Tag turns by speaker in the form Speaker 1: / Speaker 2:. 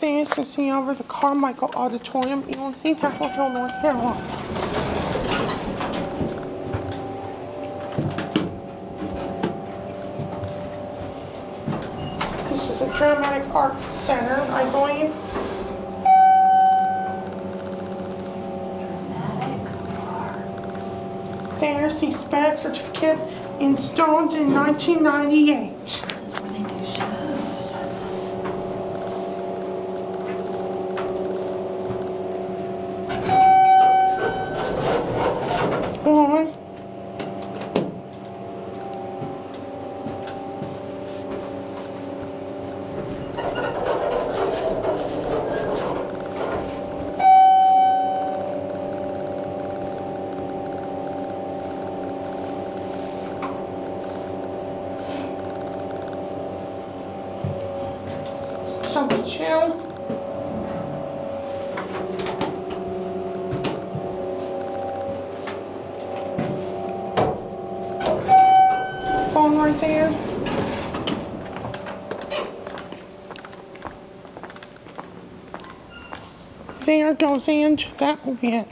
Speaker 1: The over the Carmichael Auditorium. This is a dramatic art center, I believe.
Speaker 2: Dramatic arts.
Speaker 1: There's the certificate installed in 1998. né? Só um minutinho. There. There goes Ange. That will be it.